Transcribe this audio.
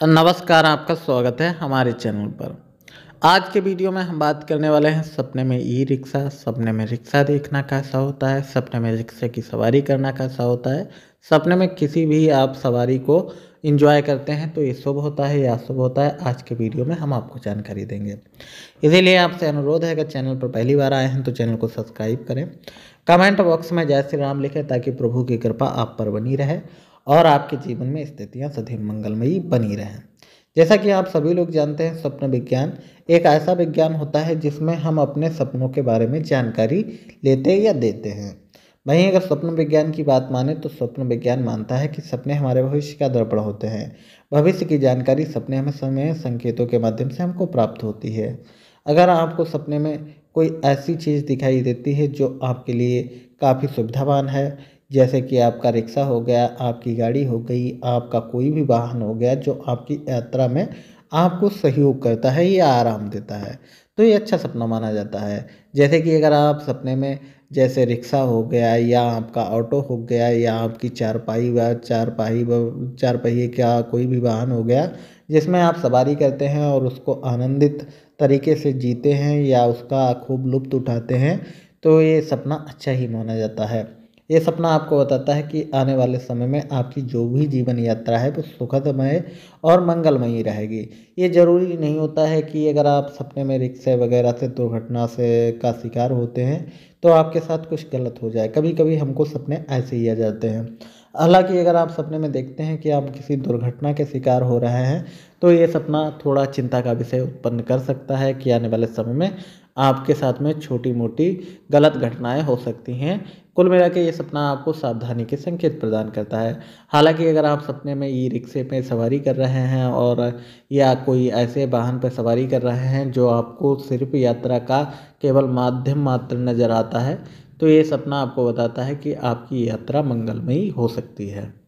नमस्कार, आपका स्वागत है हमारे चैनल पर। आज के वीडियो में हम बात करने वाले हैं सपने में ई रिक्शा सपने में रिक्शा देखना कैसा होता है, सपने में रिक्शे की सवारी करना कैसा होता है, सपने में किसी भी आप सवारी को इंजॉय करते हैं तो ये शुभ होता है या शुभ होता है, आज के वीडियो में हम आपको जानकारी देंगे। इसीलिए आपसे अनुरोध है, अगर चैनल पर पहली बार आए हैं तो चैनल को सब्सक्राइब करें। कमेंट बॉक्स में जय श्री राम लिखें ताकि प्रभु की कृपा आप पर बनी रहे। और आपके जीवन में स्थितियाँ सदैव मंगलमयी बनी रहें। जैसा कि आप सभी लोग जानते हैं, स्वप्न विज्ञान एक ऐसा विज्ञान होता है जिसमें हम अपने सपनों के बारे में जानकारी लेते या देते हैं। वहीं अगर स्वप्न विज्ञान की बात माने तो स्वप्न विज्ञान मानता है कि सपने हमारे भविष्य का दर्पण होते हैं। भविष्य की जानकारी सपने हमें समय संकेतों के माध्यम से हमको प्राप्त होती है। अगर आपको सपने में कोई ऐसी चीज़ दिखाई देती है जो आपके लिए काफ़ी सुविधावान है जैसे कि आपका रिक्शा हो गया, आपकी गाड़ी हो गई, आपका कोई भी वाहन हो गया जो आपकी यात्रा में आपको सहयोग करता है या आराम देता है। तो ये अच्छा सपना माना जाता है। जैसे कि अगर आप सपने में जैसे रिक्शा हो गया या आपका ऑटो हो गया या आपकी चारपाई व चारपाई व चार का कोई भी वाहन हो गया, जिसमें आप सवारी करते हैं और उसको आनंदित तरीके से जीते हैं या उसका खूब लुप्त उठाते हैं तो ये सपना अच्छा ही माना जाता है। ये सपना आपको बताता है कि आने वाले समय में आपकी जो भी जीवन यात्रा है, वो सुखदमय और मंगलमयी रहेगी। ये ज़रूरी नहीं होता है कि अगर आप सपने में रिक्शे वगैरह से दुर्घटना से का शिकार होते हैं तो आपके साथ कुछ गलत हो जाए। कभी कभी हमको सपने ऐसे ही आ जाते हैं। हालाँकि अगर आप सपने में देखते हैं कि आप किसी दुर्घटना के शिकार हो रहे हैं तो ये सपना थोड़ा चिंता का विषय उत्पन्न कर सकता है कि आने वाले समय में आपके साथ में छोटी मोटी गलत घटनाएँ हो सकती हैं। कुल मिला के ये सपना आपको सावधानी के संकेत प्रदान करता है। हालाँकि अगर आप सपने में ई रिक्शे पे सवारी कर रहे हैं और या कोई ऐसे वाहन पर सवारी कर रहे हैं जो आपको सिर्फ़ यात्रा का केवल माध्यम मात्र नज़र आता है तो ये सपना आपको बताता है कि आपकी यात्रा मंगलमयी हो सकती है।